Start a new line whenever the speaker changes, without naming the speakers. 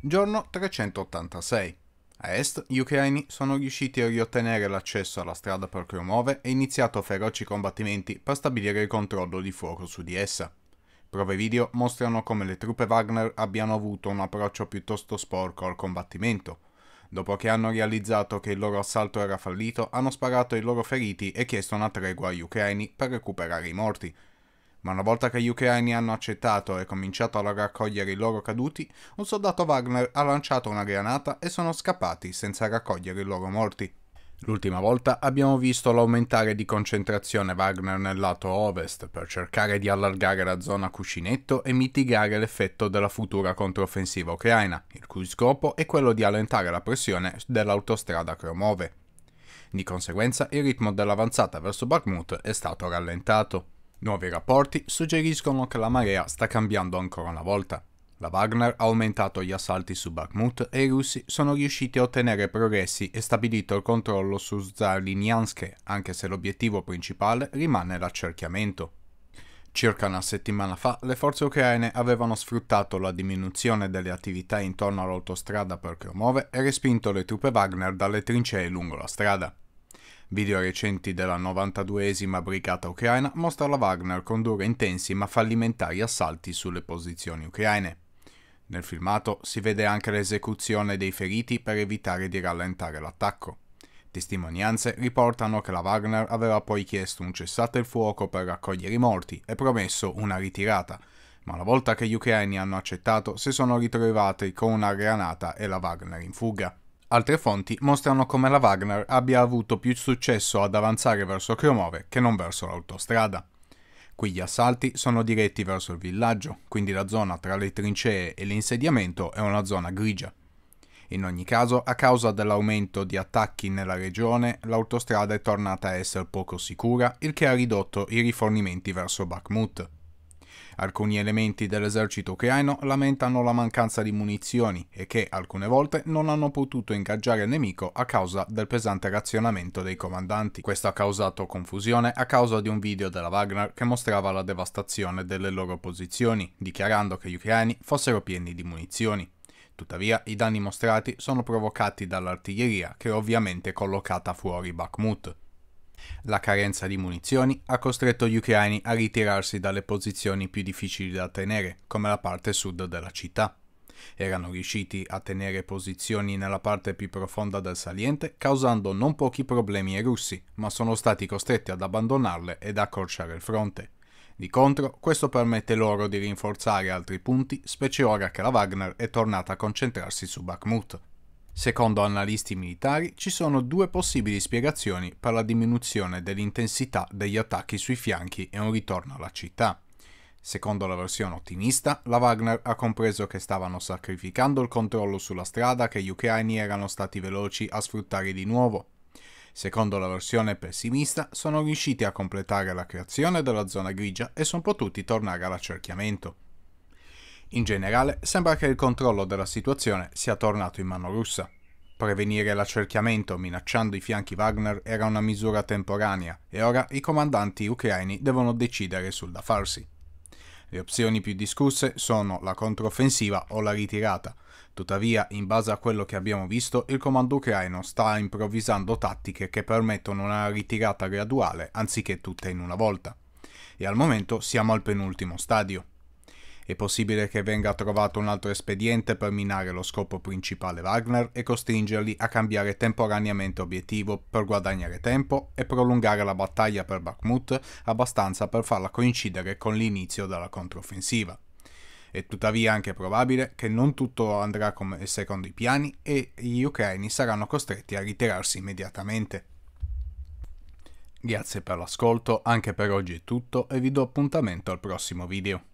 Giorno 386. A est, gli ucraini sono riusciti a riottenere l'accesso alla strada per Kromove e iniziato feroci combattimenti per stabilire il controllo di fuoco su di essa. Prove video mostrano come le truppe Wagner abbiano avuto un approccio piuttosto sporco al combattimento. Dopo che hanno realizzato che il loro assalto era fallito, hanno sparato ai loro feriti e chiesto una tregua agli ucraini per recuperare i morti ma una volta che gli ucraini hanno accettato e cominciato a raccogliere i loro caduti, un soldato Wagner ha lanciato una granata e sono scappati senza raccogliere i loro morti. L'ultima volta abbiamo visto l'aumentare di concentrazione Wagner nel lato ovest per cercare di allargare la zona cuscinetto e mitigare l'effetto della futura controffensiva ucraina, il cui scopo è quello di allentare la pressione dell'autostrada Kromove. Di conseguenza il ritmo dell'avanzata verso Bakhmut è stato rallentato. Nuovi rapporti suggeriscono che la marea sta cambiando ancora una volta. La Wagner ha aumentato gli assalti su Bakhmut e i russi sono riusciti a ottenere progressi e stabilito il controllo su Zarlinianske, anche se l'obiettivo principale rimane l'accerchiamento. Circa una settimana fa le forze ucraine avevano sfruttato la diminuzione delle attività intorno all'autostrada per Kromove e respinto le truppe Wagner dalle trincee lungo la strada. Video recenti della 92esima brigata ucraina mostra la Wagner condurre intensi ma fallimentari assalti sulle posizioni ucraine. Nel filmato si vede anche l'esecuzione dei feriti per evitare di rallentare l'attacco. Testimonianze riportano che la Wagner aveva poi chiesto un cessate il fuoco per raccogliere i morti e promesso una ritirata, ma una volta che gli ucraini hanno accettato si sono ritrovati con una granata e la Wagner in fuga. Altre fonti mostrano come la Wagner abbia avuto più successo ad avanzare verso Kromove che non verso l'autostrada. Qui gli assalti sono diretti verso il villaggio, quindi la zona tra le trincee e l'insediamento è una zona grigia. In ogni caso, a causa dell'aumento di attacchi nella regione, l'autostrada è tornata a essere poco sicura, il che ha ridotto i rifornimenti verso Bakhmut. Alcuni elementi dell'esercito ucraino lamentano la mancanza di munizioni e che alcune volte non hanno potuto ingaggiare il nemico a causa del pesante razionamento dei comandanti. Questo ha causato confusione a causa di un video della Wagner che mostrava la devastazione delle loro posizioni, dichiarando che gli ucraini fossero pieni di munizioni. Tuttavia, i danni mostrati sono provocati dall'artiglieria, che è ovviamente collocata fuori Bakhmut. La carenza di munizioni ha costretto gli ucraini a ritirarsi dalle posizioni più difficili da tenere, come la parte sud della città. Erano riusciti a tenere posizioni nella parte più profonda del saliente, causando non pochi problemi ai russi, ma sono stati costretti ad abbandonarle ed accorciare il fronte. Di contro, questo permette loro di rinforzare altri punti, specie ora che la Wagner è tornata a concentrarsi su Bakhmut. Secondo analisti militari ci sono due possibili spiegazioni per la diminuzione dell'intensità degli attacchi sui fianchi e un ritorno alla città. Secondo la versione ottimista, la Wagner ha compreso che stavano sacrificando il controllo sulla strada che gli ucraini erano stati veloci a sfruttare di nuovo. Secondo la versione pessimista, sono riusciti a completare la creazione della zona grigia e sono potuti tornare all'accerchiamento. In generale, sembra che il controllo della situazione sia tornato in mano russa. Prevenire l'accerchiamento minacciando i fianchi Wagner era una misura temporanea e ora i comandanti ucraini devono decidere sul da farsi. Le opzioni più discusse sono la controffensiva o la ritirata. Tuttavia, in base a quello che abbiamo visto, il comando ucraino sta improvvisando tattiche che permettono una ritirata graduale anziché tutte in una volta. E al momento siamo al penultimo stadio. È possibile che venga trovato un altro espediente per minare lo scopo principale Wagner e costringerli a cambiare temporaneamente obiettivo per guadagnare tempo e prolungare la battaglia per Bakhmut abbastanza per farla coincidere con l'inizio della controffensiva. È tuttavia anche probabile che non tutto andrà come secondo i piani e gli ucraini saranno costretti a ritirarsi immediatamente. Grazie per l'ascolto, anche per oggi è tutto e vi do appuntamento al prossimo video.